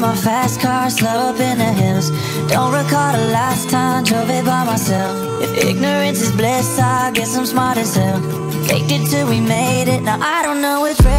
my fast car, slow up in the hills. Don't recall the last time drove it by myself. If ignorance is bliss, I guess I'm smart as hell. Faked it till we made it. Now I don't know what's real.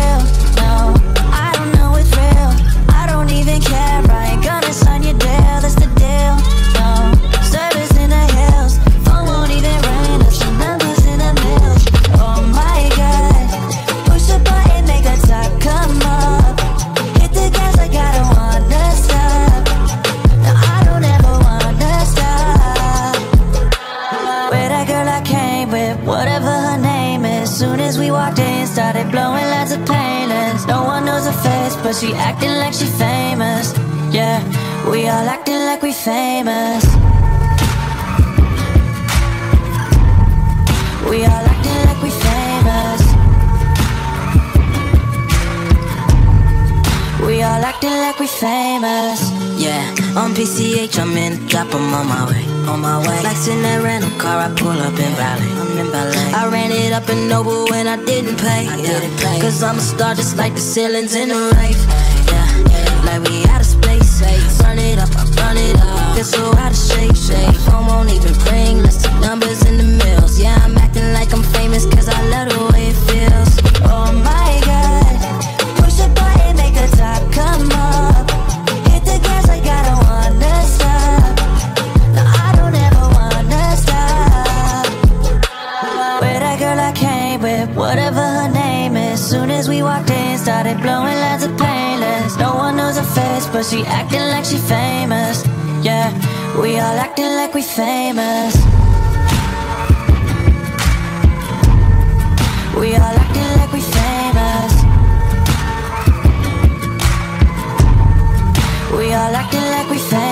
Blowing lots of painless. No one knows her face, but she acting like she famous. Yeah, we all acting like we famous. We all acting like we famous. Yeah, on PCH, I'm in drop, I'm on my way. On my way. Like in that random car, I pull up in Valley. I'm in Ballet. I ran it up in Nobu when I didn't pay. I didn't pay. Cause I'm a star just like the ceilings in the Wraith. Yeah, like we out of space. Turn it blowing lots of painless. No one knows her face, but she acting like she famous. Yeah, we all acting like we famous. We all acting like we famous. We all acting like we famous.